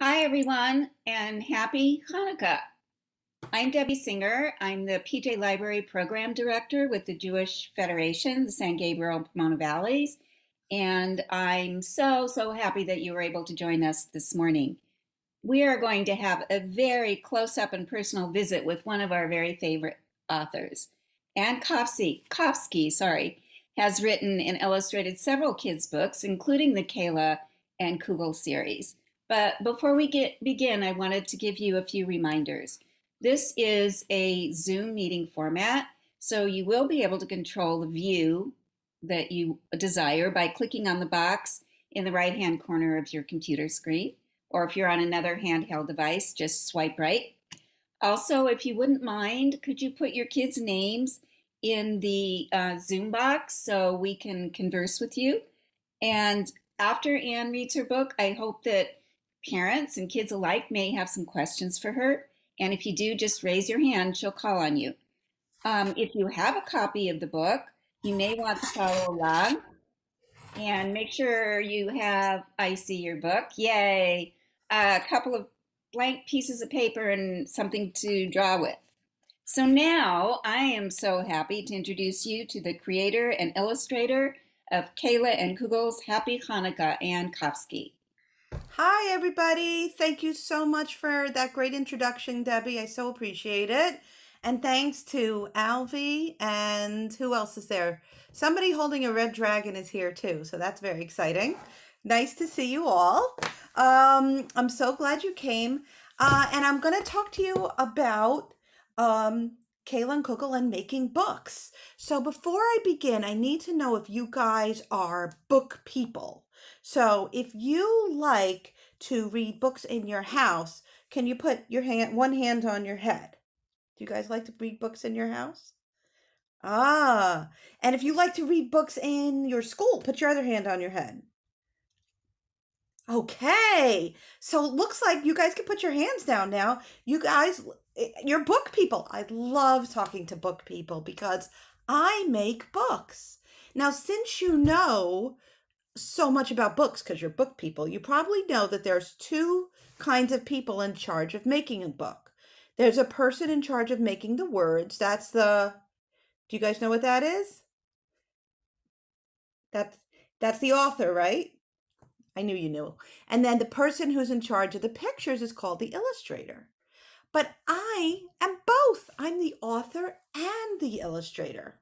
Hi, everyone, and happy Hanukkah. I'm Debbie Singer. I'm the PJ Library Program Director with the Jewish Federation, the San Gabriel Pomona Valleys, and I'm so, so happy that you were able to join us this morning. We are going to have a very close up and personal visit with one of our very favorite authors. Ann Koffsky, Koffsky sorry, has written and illustrated several kids' books, including the Kayla and Kugel series. But before we get begin, I wanted to give you a few reminders. This is a Zoom meeting format, so you will be able to control the view that you desire by clicking on the box in the right-hand corner of your computer screen, or if you're on another handheld device, just swipe right. Also, if you wouldn't mind, could you put your kids' names in the uh, Zoom box so we can converse with you? And after Ann reads her book, I hope that Parents and kids alike may have some questions for her. And if you do, just raise your hand, she'll call on you. Um, if you have a copy of the book, you may want to follow along and make sure you have, I see your book, yay, a couple of blank pieces of paper and something to draw with. So now I am so happy to introduce you to the creator and illustrator of Kayla and Kugel's Happy Hanukkah, Ann Koffsky. Hi, everybody. Thank you so much for that great introduction, Debbie. I so appreciate it. And thanks to Alvy and who else is there? Somebody holding a red dragon is here too, so that's very exciting. Nice to see you all. Um, I'm so glad you came. Uh, and I'm going to talk to you about um, and Kugel and making books. So before I begin, I need to know if you guys are book people. So if you like to read books in your house, can you put your hand one hand on your head? Do you guys like to read books in your house? Ah, and if you like to read books in your school, put your other hand on your head. Okay, so it looks like you guys can put your hands down now. You guys, eh, you're book people. I love talking to book people because I make books. Now, since you know so much about books because you're book people, you probably know that there's two kinds of people in charge of making a book. There's a person in charge of making the words. That's the Do you guys know what that is? That's that's the author, right? I knew you knew. And then the person who's in charge of the pictures is called the illustrator. But I am both. I'm the author and the illustrator.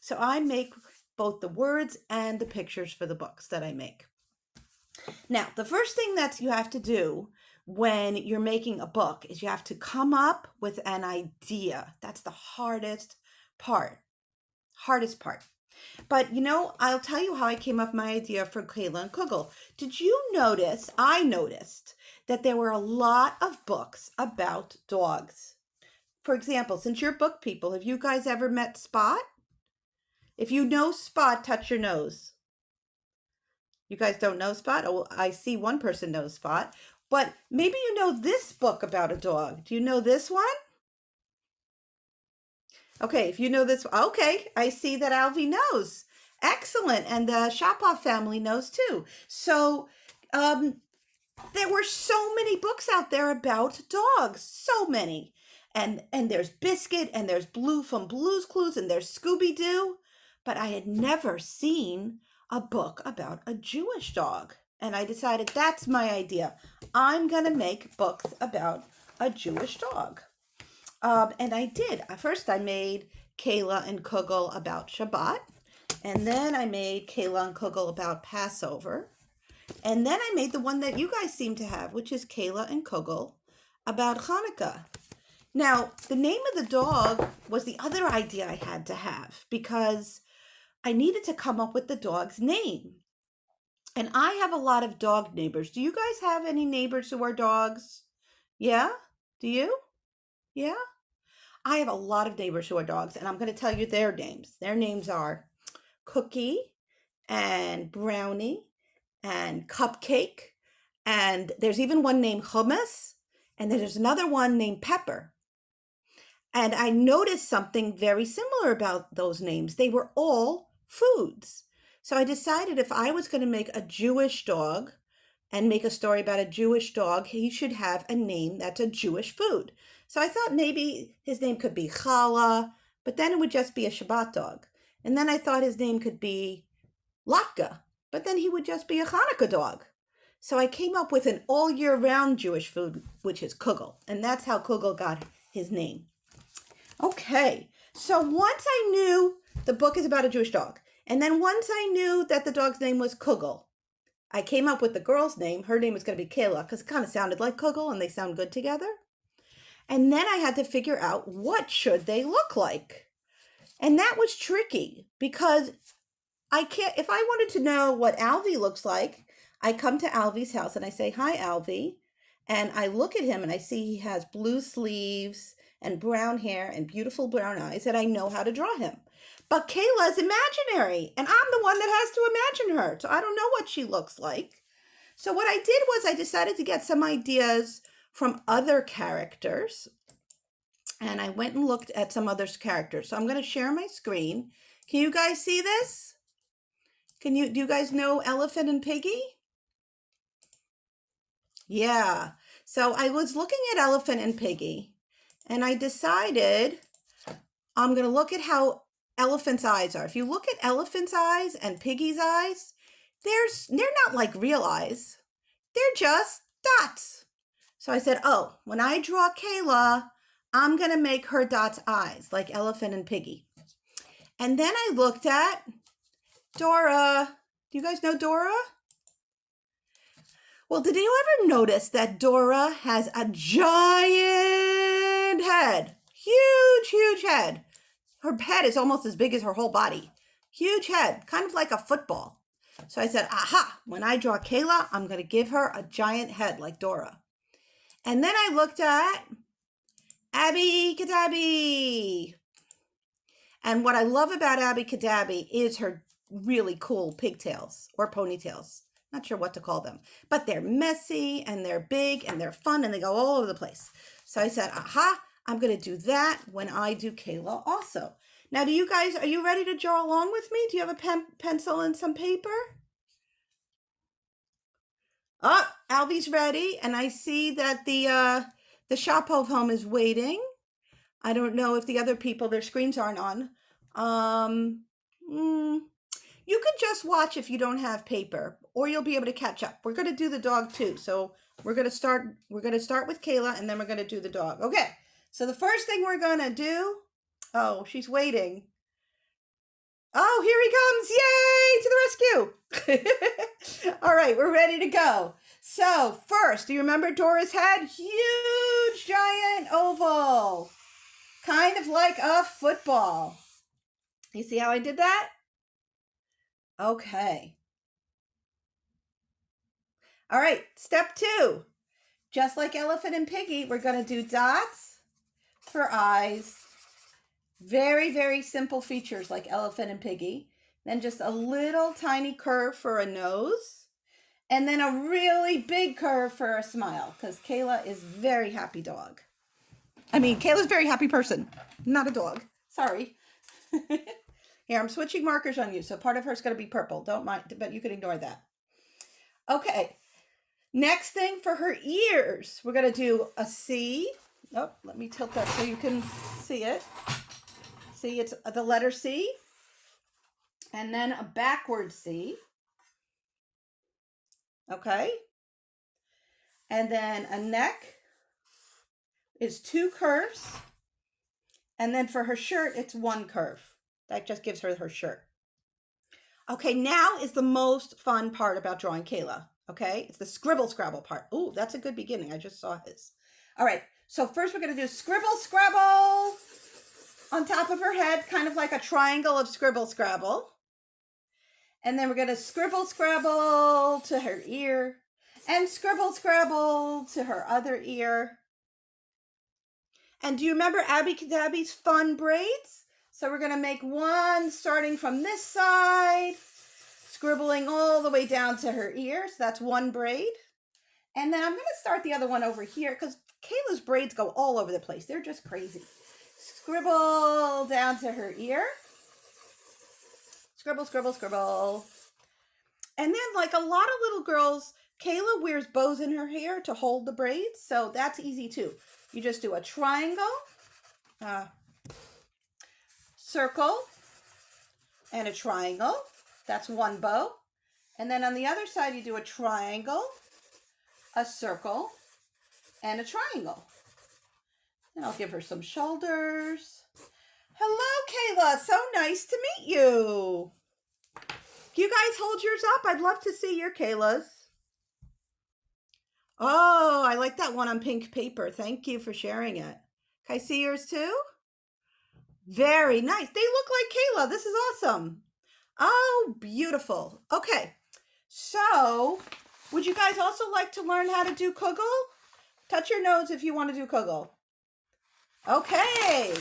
So I make both the words and the pictures for the books that I make. Now, the first thing that you have to do when you're making a book is you have to come up with an idea. That's the hardest part. Hardest part. But you know, I'll tell you how I came up with my idea for Kayla and Kugel. Did you notice? I noticed that there were a lot of books about dogs. For example, since you're book people, have you guys ever met Spot? If you know Spot, touch your nose. You guys don't know Spot? Oh, I see one person knows Spot. But maybe you know this book about a dog. Do you know this one? Okay, if you know this, okay, I see that Alvy knows. Excellent. And the Shapoff family knows too. So, um, there were so many books out there about dogs. So many. And and there's Biscuit and there's Blue from Blue's Clues and there's Scooby Doo but I had never seen a book about a Jewish dog. And I decided that's my idea. I'm going to make books about a Jewish dog. Um, and I did. First, I made Kayla and Kugel about Shabbat. And then I made Kayla and Kugel about Passover. And then I made the one that you guys seem to have, which is Kayla and Kugel about Hanukkah. Now, the name of the dog was the other idea I had to have because I needed to come up with the dog's name. And I have a lot of dog neighbors. Do you guys have any neighbors who are dogs? Yeah? Do you? Yeah? I have a lot of neighbors who are dogs, and I'm going to tell you their names. Their names are Cookie and Brownie and Cupcake. And there's even one named Hummus. And there's another one named Pepper. And I noticed something very similar about those names. They were all foods. So I decided if I was going to make a Jewish dog, and make a story about a Jewish dog, he should have a name that's a Jewish food. So I thought maybe his name could be Challah, but then it would just be a Shabbat dog. And then I thought his name could be Latka, but then he would just be a Hanukkah dog. So I came up with an all year round Jewish food, which is kugel. And that's how kugel got his name. Okay, so once I knew the book is about a Jewish dog, and then once I knew that the dog's name was Kugel, I came up with the girl's name. Her name was going to be Kayla because it kind of sounded like Kugel and they sound good together. And then I had to figure out what should they look like. And that was tricky because I can't if I wanted to know what Alvy looks like, I come to Alvy's house and I say, "Hi Alvy." And I look at him and I see he has blue sleeves and brown hair and beautiful brown eyes and I know how to draw him. But Kayla's imaginary, and I'm the one that has to imagine her. So I don't know what she looks like. So what I did was I decided to get some ideas from other characters. And I went and looked at some other characters. So I'm going to share my screen. Can you guys see this? Can you do you guys know Elephant and Piggy? Yeah. So I was looking at Elephant and Piggy and I decided I'm going to look at how elephant's eyes are. If you look at elephant's eyes and piggy's eyes, there's they're not like real eyes. They're just dots. So I said, "Oh, when I draw Kayla, I'm going to make her dots eyes like elephant and piggy." And then I looked at Dora. Do you guys know Dora? Well, did you ever notice that Dora has a giant head? Huge, huge head. Her head is almost as big as her whole body. Huge head, kind of like a football. So I said, aha, when I draw Kayla, I'm going to give her a giant head like Dora. And then I looked at Abby Cadabby. And what I love about Abby Cadabby is her really cool pigtails or ponytails. Not sure what to call them, but they're messy and they're big and they're fun and they go all over the place. So I said, aha, I'm going to do that when I do Kayla also. Now, do you guys, are you ready to draw along with me? Do you have a pen, pencil and some paper? Oh, Alvy's ready. And I see that the, uh, the Shopov home is waiting. I don't know if the other people, their screens aren't on. Um, mm, you can just watch if you don't have paper or you'll be able to catch up. We're going to do the dog too. So we're going to start, we're going to start with Kayla and then we're going to do the dog. Okay. So the first thing we're going to do, oh, she's waiting. Oh, here he comes. Yay, to the rescue. All right, we're ready to go. So first, do you remember Dora's head? Huge, giant oval, kind of like a football. You see how I did that? Okay. All right, step two. Just like Elephant and Piggy, we're going to do dots for eyes. Very, very simple features like elephant and piggy. Then just a little tiny curve for a nose. And then a really big curve for a smile because Kayla is very happy dog. I mean, Kayla's very happy person, not a dog. Sorry. Here, I'm switching markers on you. So part of her is going to be purple. Don't mind, but you can ignore that. Okay. Next thing for her ears, we're going to do a C Oh, let me tilt that so you can see it. See, it's the letter C and then a backward C. Okay. And then a neck is two curves. And then for her shirt, it's one curve. That just gives her her shirt. Okay, now is the most fun part about drawing Kayla. Okay, it's the scribble scrabble part. Oh, that's a good beginning. I just saw his. All right, so first we're going to do scribble scrabble on top of her head, kind of like a triangle of scribble scrabble. And then we're going to scribble scrabble to her ear and scribble scrabble to her other ear. And do you remember Abby Cadabby's fun braids? So we're going to make one starting from this side, scribbling all the way down to her ear. So that's one braid. And then I'm going to start the other one over here because Kayla's braids go all over the place. They're just crazy. Scribble down to her ear. Scribble, scribble, scribble. And then like a lot of little girls, Kayla wears bows in her hair to hold the braids, so that's easy too. You just do a triangle, uh, circle, and a triangle. That's one bow. And then on the other side, you do a triangle, a circle, and a triangle. And I'll give her some shoulders. Hello, Kayla. So nice to meet you. You guys hold yours up. I'd love to see your Kayla's. Oh, I like that one on pink paper. Thank you for sharing it. Can I see yours too? Very nice. They look like Kayla. This is awesome. Oh, beautiful. Okay. So, would you guys also like to learn how to do kugel? Touch your nose if you want to do kugel. Okay.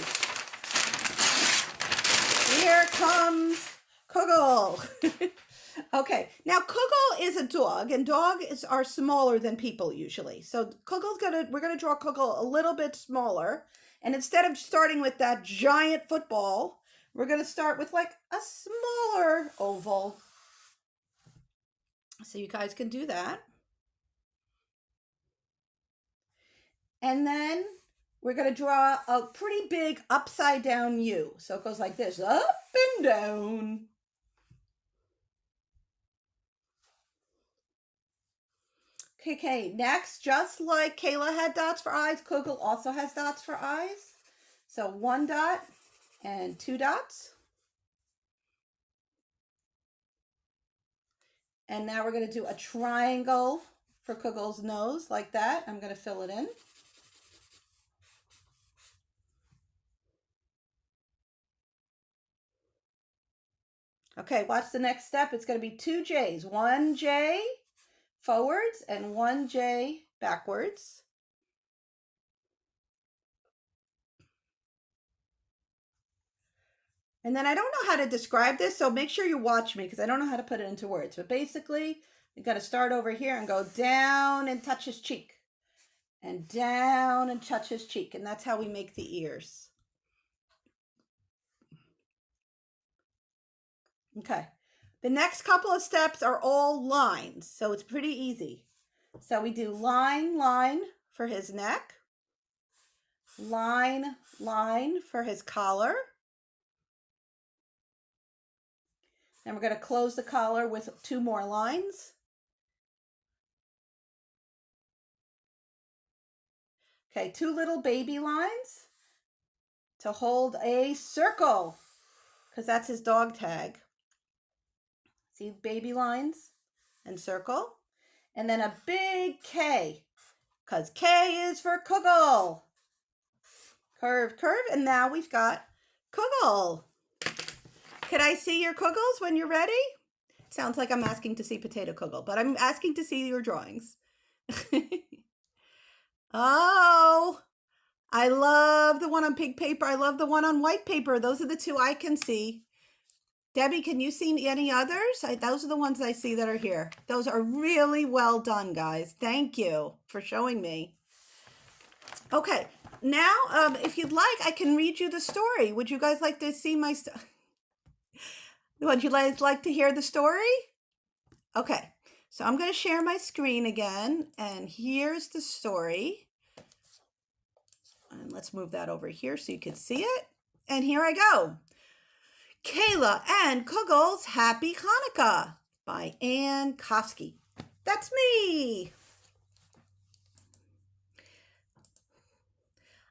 Here comes kugel. okay. Now kugel is a dog, and dogs are smaller than people usually. So kugel's gonna we're gonna draw kugel a little bit smaller. And instead of starting with that giant football, we're gonna start with like a smaller oval. So you guys can do that. And then we're going to draw a pretty big upside down U. So it goes like this, up and down. Okay, next, just like Kayla had dots for eyes, Kugel also has dots for eyes. So one dot and two dots. And now we're going to do a triangle for Kugel's nose like that. I'm going to fill it in. Okay, watch the next step. It's going to be two J's. One J forwards and one J backwards. And then I don't know how to describe this, so make sure you watch me because I don't know how to put it into words. But basically, you got to start over here and go down and touch his cheek. And down and touch his cheek. And that's how we make the ears. Okay. The next couple of steps are all lines, so it's pretty easy. So we do line, line for his neck, line, line for his collar, And we're going to close the collar with two more lines. Okay, two little baby lines to hold a circle because that's his dog tag. See baby lines and circle. And then a big K because K is for Kugel. Curve, curve. And now we've got Kugel. Could I see your kugels when you're ready? Sounds like I'm asking to see potato kugel, but I'm asking to see your drawings. oh, I love the one on pink paper. I love the one on white paper. Those are the two I can see. Debbie, can you see any others? I, those are the ones I see that are here. Those are really well done, guys. Thank you for showing me. Okay, now, um, if you'd like, I can read you the story. Would you guys like to see my... Would you guys like to hear the story? Okay, so I'm going to share my screen again, and here's the story. And let's move that over here so you can see it. And here I go. Kayla and Kugel's Happy Hanukkah by Ann Koffsky. That's me.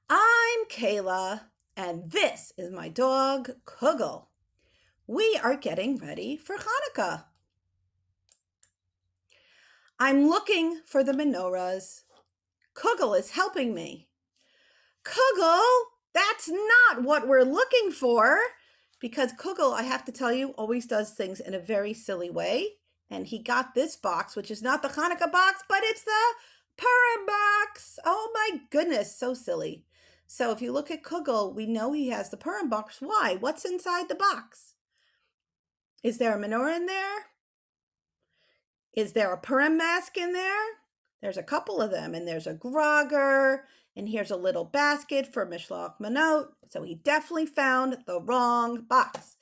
I'm Kayla, and this is my dog, Kugel. We are getting ready for Hanukkah. I'm looking for the menorahs. Kugel is helping me. Kugel, that's not what we're looking for. Because Kugel, I have to tell you, always does things in a very silly way. And he got this box, which is not the Hanukkah box, but it's the Purim box. Oh my goodness, so silly. So if you look at Kugel, we know he has the Purim box. Why? What's inside the box? Is there a menorah in there? Is there a Purim mask in there? There's a couple of them, and there's a grogger, and here's a little basket for Mishloach Manot. So he definitely found the wrong box.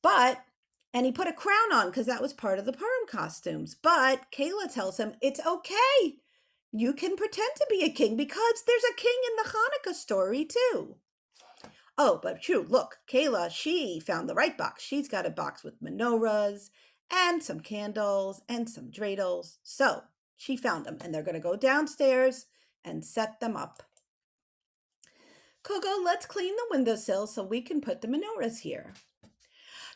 But And he put a crown on because that was part of the Purim costumes. But Kayla tells him it's okay. You can pretend to be a king because there's a king in the Hanukkah story too. Oh, but true. Look, Kayla, she found the right box. She's got a box with menorahs and some candles and some dreidels. So she found them, and they're going to go downstairs and set them up. Kugel, let's clean the windowsill so we can put the menorahs here.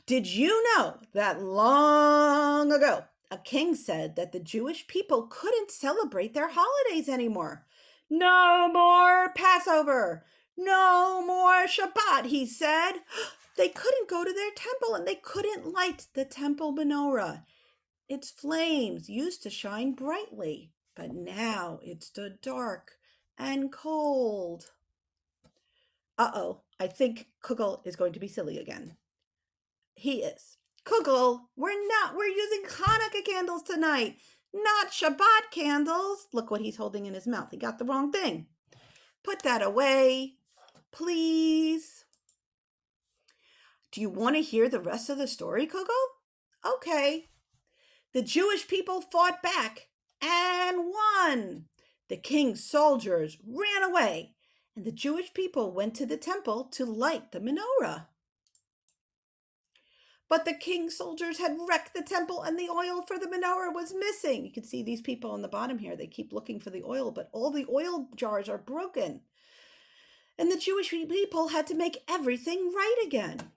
Did you know that long ago, a king said that the Jewish people couldn't celebrate their holidays anymore? No more Passover, no more Shabbat, he said. They couldn't go to their temple and they couldn't light the temple menorah. Its flames used to shine brightly, but now it stood dark and cold. Uh oh, I think Kugel is going to be silly again. He is. Kugel, we're not, we're using Hanukkah candles tonight, not Shabbat candles. Look what he's holding in his mouth. He got the wrong thing. Put that away, please. Do you want to hear the rest of the story, Kugel? Okay. The Jewish people fought back and won. The king's soldiers ran away, and the Jewish people went to the temple to light the menorah. But the king's soldiers had wrecked the temple, and the oil for the menorah was missing. You can see these people on the bottom here. They keep looking for the oil, but all the oil jars are broken. And the Jewish people had to make everything right again.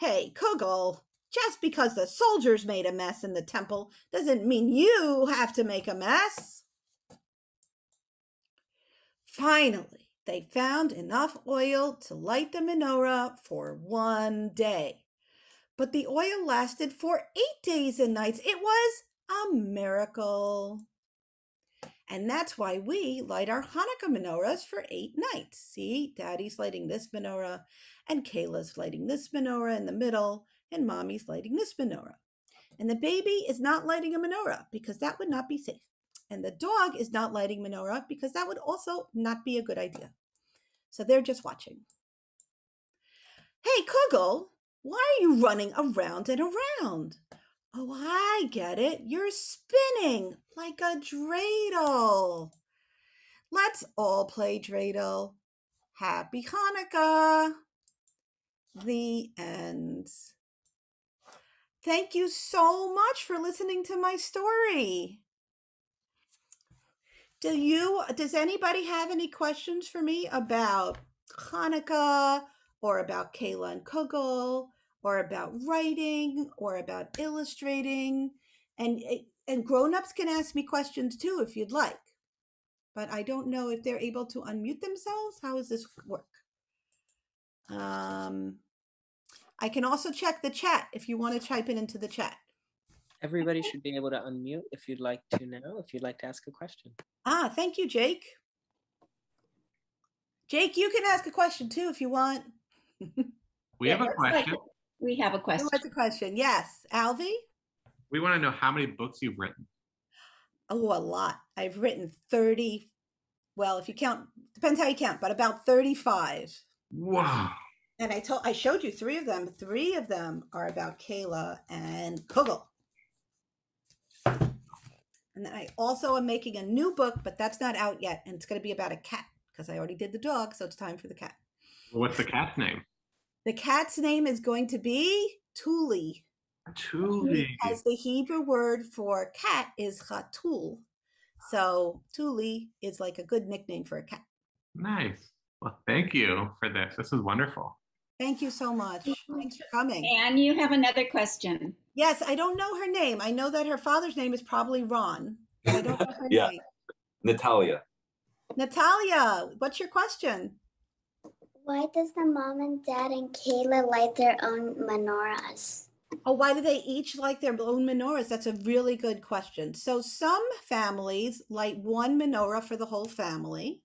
Hey, Kugel, just because the soldiers made a mess in the temple doesn't mean you have to make a mess. Finally, they found enough oil to light the menorah for one day. But the oil lasted for eight days and nights. It was a miracle. And that's why we light our Hanukkah menorahs for eight nights. See, Daddy's lighting this menorah, and Kayla's lighting this menorah in the middle, and Mommy's lighting this menorah. And the baby is not lighting a menorah because that would not be safe. And the dog is not lighting menorah because that would also not be a good idea. So they're just watching. Hey, Kugel, why are you running around and around? Oh, I get it. You're spinning like a dreidel. Let's all play dreidel. Happy Hanukkah. The end. Thank you so much for listening to my story. Do you does anybody have any questions for me about Hanukkah or about Kayla and Kugel or about writing or about illustrating and and grown-ups can ask me questions too if you'd like but i don't know if they're able to unmute themselves how does this work? Um i can also check the chat if you want to type it into the chat. Everybody should be able to unmute if you'd like to now, if you'd like to ask a question. ah thank you jake. Jake you can ask a question too if you want. We have a looks like question. We have a question. What's a question yes alvi We want to know how many books you've written. Oh, a lot. I've written 30, well, if you count, depends how you count, but about 35. Wow. And I told I showed you three of them. Three of them are about Kayla and Kugel. And then I also am making a new book, but that's not out yet. And it's going to be about a cat because I already did the dog. So it's time for the cat. What's the cat's name? The cat's name is going to be Tuli. Tuli. As the Hebrew word for cat is chatul. So Tuli is like a good nickname for a cat. Nice. Well, thank you for this. This is wonderful. Thank you so much. Thanks for coming. And you have another question. Yes, I don't know her name. I know that her father's name is probably Ron. I don't know her Yeah. name. Natalia. Natalia, what's your question? Why does the mom and dad and Kayla light their own menorahs? Oh, why do they each like their own menorahs? That's a really good question. So some families light one menorah for the whole family.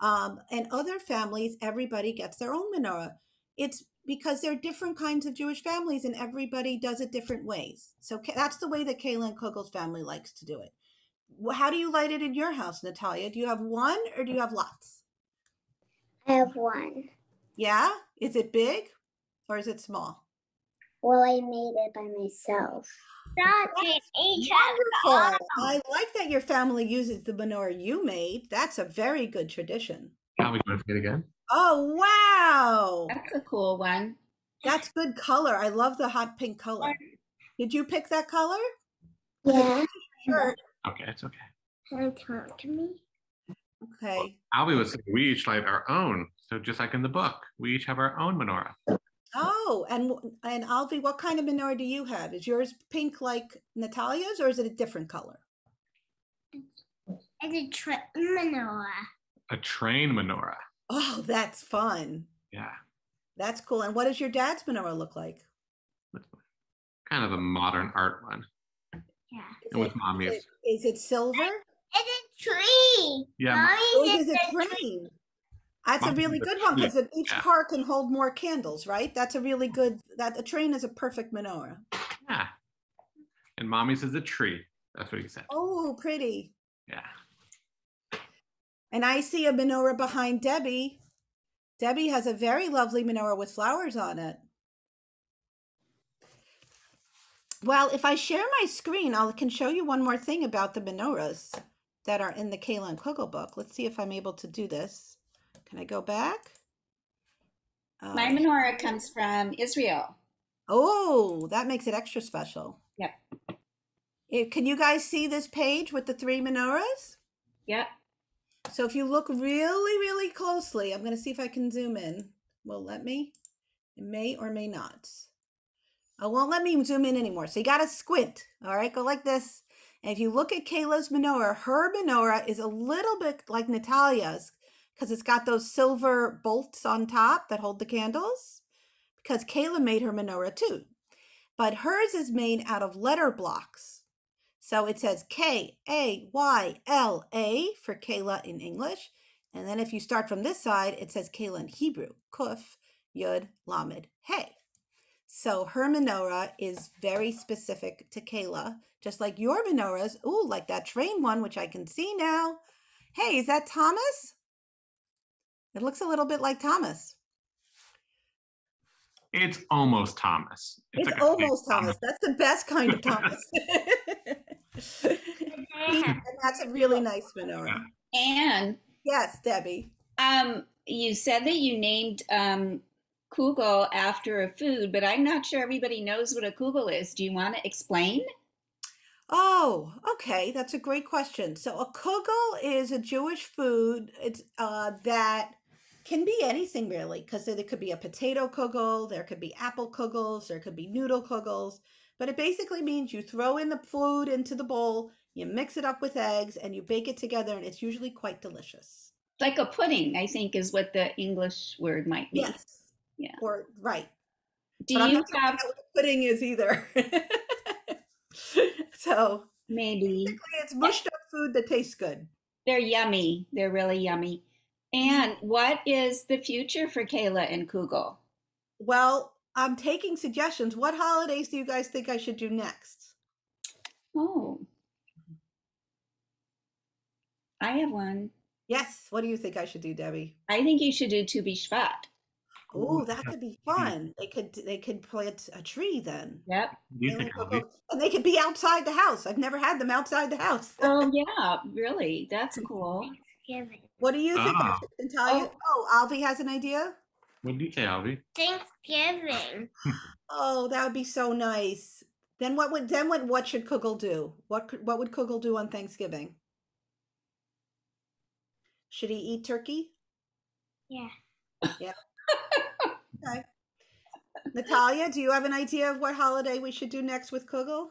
Um, and other families, everybody gets their own menorah. It's because there are different kinds of Jewish families and everybody does it different ways. So that's the way that Kayla and Kugel's family likes to do it. How do you light it in your house, Natalia? Do you have one or do you have lots? I have one. Yeah? Is it big or is it small? Well, I made it by myself. That's Wonderful. I like that your family uses the menorah you made. That's a very good tradition. Now we going to say it again. Oh, wow. That's a cool one. That's good color. I love the hot pink color. Did you pick that color? Yeah. Sure. Okay, it's okay. Can you talk to me? Okay. Albie was saying we each light our own. So just like in the book, we each have our own menorah. Oh, and w- and Alvi, what kind of menorah do you have? Is yours pink like Natalia's, or is it a different color? It's a train menorah. A train menorah. Oh, that's fun. Yeah. That's cool. And what does your dad's menorah look like? Kind of a modern art one. Yeah. Is And with it- mommy, is it's, it silver? It's a tree. yeah, Or Mommy oh, is it train? That's a really good one tree, because each yeah. car can hold more candles, right? That's a really good. That a train is a perfect menorah. yeah. And mommy's is a tree. That's what he said. Oh, pretty. Yeah. And I see a menorah behind Debbie. Debbie has a very lovely menorah with flowers on it. Well, if I share my screen, I can show you one more thing about the menorahs that are in the Kayla and Kugel book. Let's see if I'm able to do this. Can I go back? My Uh, menorah comes from Israel. oh, that makes it extra special. Yep. Eh, Can you guys see this page with the three menorahs? Yep. So if you look really, really closely, I'm going to see if I can zoom in. Will let me? It may or may not. I won't let me zoom in anymore. So you got to squint. All right, go like this. And if you look at Kayla's menorah, her menorah is a little bit like Natalia's because it's got those silver bolts on top that hold the candles. Because Kayla made her menorah too. But hers is made out of letter blocks. So it says K A Y L A for Kayla in English. And then if you start from this side, it says Kayla in Hebrew. Kuf, Yud, Lamed, Hey. So her menorah is very specific to Kayla, just like your menorahs. Ooh, like that train one, which I can see now. Hey, is that Thomas? It looks a little bit like Thomas. It's almost Thomas. It's, like a fake almost Thomas. That's the best kind of Thomas. and that's a really nice menorah. And Yes, Debbie. um, you said that you named um, kugel after a food, but I'm not sure everybody knows what a kugel is. Do you want to explain? Oh, okay. That's a great question. So a kugel is a Jewish food. It's uh, that can be anything really, because it could be a potato kugel, there could be apple kugels, there could be noodle kugels. But it basically means you throw in the food into the bowl, you mix it up with eggs, and you bake it together, and it's usually quite delicious. Like a pudding, I think is what the English word might be. Yes. Yeah. Or right. Do But I'm you not have what the pudding is either. so maybe it's mushed up food that tastes good. they're yummy? They're really yummy. Mm-hmm. And what is the future for Kayla and Kugel? Well, I'm taking suggestions. What holidays do you guys think I should do next? Oh, I have one. Yes. What do you think I should do, Debbie? I think you should do Tu Bishvat. Oh, that could be fun. They could they could plant a tree then. Yep. You And, they could go- and they could be outside the house. I've never had them outside the house. Oh yeah, really. That's cool. What do you think? I Ah. should tell? Oh, Alvi has an idea. What do you say, Albie? Thanksgiving. Oh, that would be so nice. Then what would then what what should Kugel do? What could, what would Kugel do on Thanksgiving? Should he eat turkey? Yeah. Okay. Natalia, do you have an idea of what holiday we should do next with Kugel?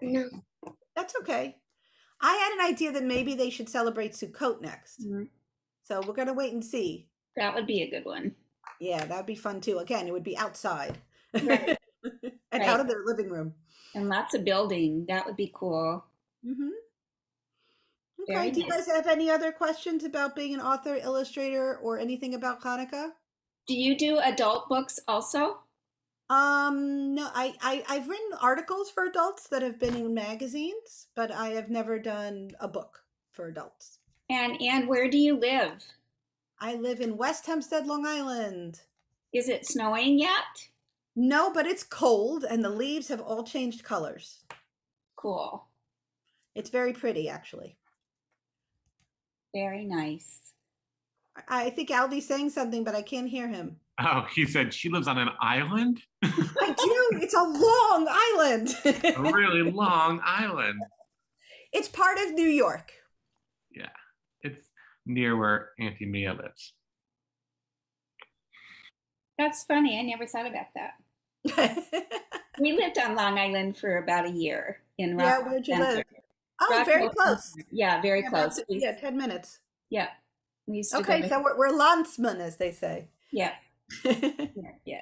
No. That's okay. I had an idea that maybe they should celebrate Sukkot next. Mhm. So we're gonna wait and see. That would be a good one. Yeah, that'd be fun too. Again, it would be outside. Right. and out of their living room. And lots of building. That would be cool. Hmm Okay. Very Do you nice. guys have any other questions about being an author, illustrator, or anything about Hanukkah? Do you do adult books also? Um, no, I, I I've written articles for adults that have been in magazines, but I have never done a book for adults. And and where do you live? I live in West Hempstead, Long Island. Is it snowing yet? No, but it's cold and the leaves have all changed colors. Cool. It's very pretty, actually. Very nice. I I think Alvy's saying something, but I can't hear him. Oh, he said she lives on an island, I do. It's a long island. a really long island. it's part of New York. Yeah. It's near where Auntie Mia lives. That's funny. I never thought about that. We lived on Long Island for about a year in yeah, where'd you Center. live? Oh, very close. Center. Yeah, very Yeah, close. th- Yeah, 10 minutes. yeah. We used to Okay, so we're, we're landsmen, as they say. yeah, yeah, yeah.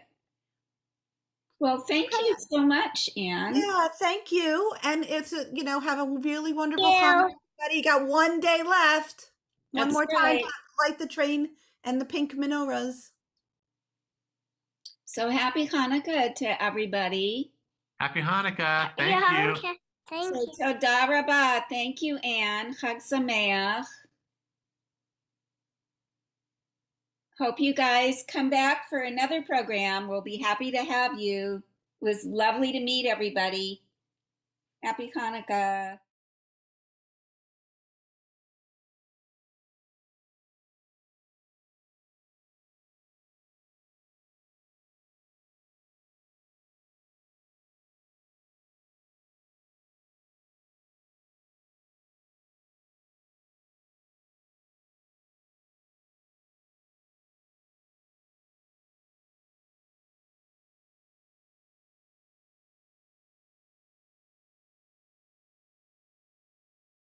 Well, thank you so much, Ann. yeah, thank you. And it's, a, you know, have a really wonderful Thank you. Everybody. You got one day left. One That's more time right. to light the train and the pink menorahs. So happy Hanukkah to everybody. Happy Hanukkah. Thank yeah, you. okay. Thank So, you. Toda rabah. Thank you, Ann. Chag Sameach. Hope you guys come back for another program. We'll be happy to have you. It was lovely to meet everybody. Happy Hanukkah.